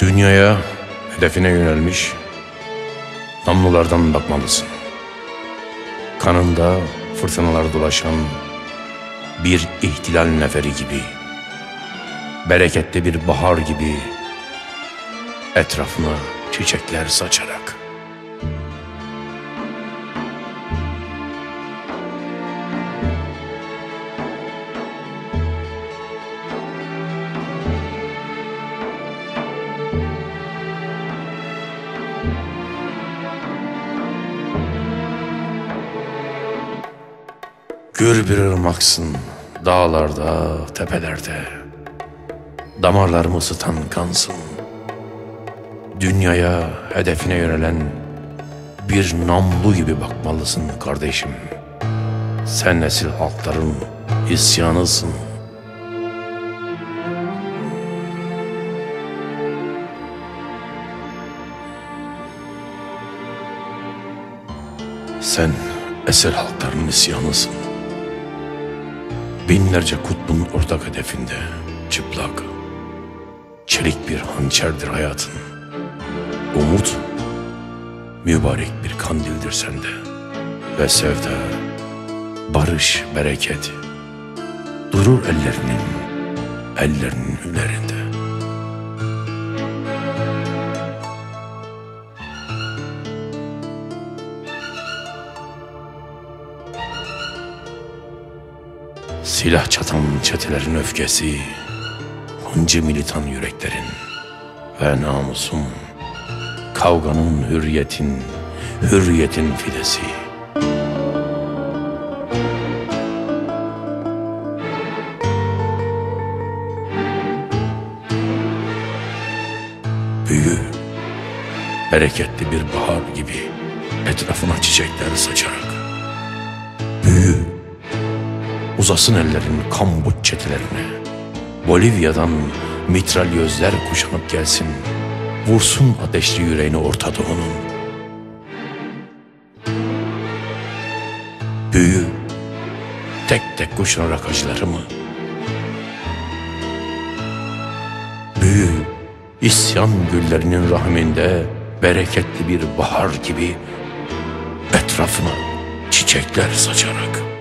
Dünyaya, hedefine yönelmiş, namlulardan bakmalısın. Kanında fırtınalar dolaşan bir ihtilal neferi gibi, bereketli bir bahar gibi etrafına çiçekler saçarak. Gür bir ırmaksın dağlarda, tepelerde. Damarlarımı ısıtan kansın. Dünyaya, hedefine yönelen bir namlu gibi bakmalısın kardeşim. Sen nesil halkların isyanısın. Sen eser halkların isyanısın. Binlerce kutbun ortak hedefinde çıplak, çelik bir hançerdir hayatın. Umut, mübarek bir kandildir sende. Ve sevda, barış, bereket, durur ellerinin, ellerinin hünerinde. Silah çatan çetelerin öfkesi, hıncı militan yüreklerin ve namusun, kavganın hürriyetin, hürriyetin fidesi. Büyü, bereketli bir bahar gibi etrafına çiçekler saçarak. Büyü, Uzasın ellerin Kamboç çetelerine. Bolivya'dan mitralyözler kuşanıp gelsin. Vursun ateşli yüreğini Orta Doğu'nun. Büyü, tek tek kuşanarak acılarımı. Büyü, isyan güllerinin rahminde bereketli bir bahar gibi etrafına çiçekler saçarak.